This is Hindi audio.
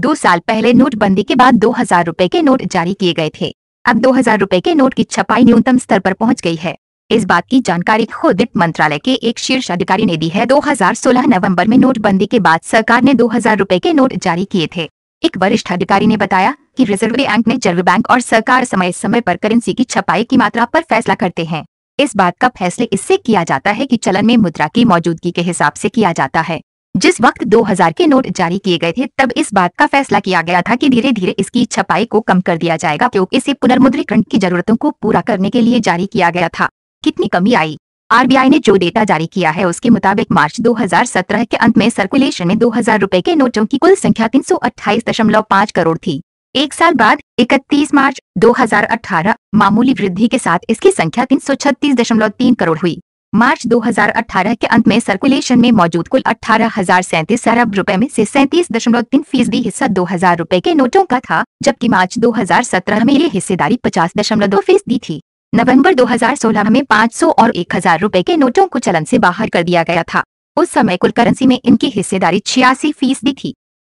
दो साल पहले नोटबंदी के बाद दो हज़ार रूपए के नोट जारी किए गए थे। अब दो हज़ार रूपए के नोट की छपाई न्यूनतम स्तर पर पहुँच गई है। इस बात की जानकारी खुद वित्त मंत्रालय के एक शीर्ष अधिकारी ने दी है। 2016 नवंबर में नोटबंदी के बाद सरकार ने दो हज़ार रूपए के नोट जारी किए थे। एक वरिष्ठ अधिकारी ने बताया कि रिज़र्व बैंक ने रिज़र्व बैंक और सरकार समय समय पर करेंसी की छपाई की मात्रा पर फैसला करते हैं। इस बात का फैसले इससे किया जाता है कि चलन में मुद्रा की मौजूदगी के हिसाब से किया जाता है। जिस वक्त 2000 के नोट जारी किए गए थे, तब इस बात का फैसला किया गया था कि धीरे धीरे इसकी छपाई को कम कर दिया जाएगा, क्योंकि इसे पुनर्मुद्रीकरण की जरूरतों को पूरा करने के लिए जारी किया गया था। कितनी कमी आई। आरबीआई ने जो डेटा जारी किया है, उसके मुताबिक मार्च 2017 के अंत में सर्कुलेशन में दो हज़ार रूपए के नोटों की कुल संख्या तीन करोड़ थी। एक साल बाद 31 मार्च 2018 मामूली वृद्धि के साथ इसकी संख्या तीन करोड़ हुई। मार्च 2018 के अंत में सर्कुलेशन में मौजूद कुल अठारह हज़ार सैंतीस अरब रुपए में से सैंतीस दशमलव तीन फ़ीसदी हिस्सा दो हज़ार रूपए के नोटों का था, जबकि मार्च 2017 में ये हिस्सेदारी पचास दशमलव दो फ़ीसदी थी। नवंबर 2016 में 500 और 1000 रुपए के नोटों को चलन से बाहर कर दिया गया था। उस समय कुल करेंसी में इनकी हिस्सेदारी छियासी फ़ीसदी थी।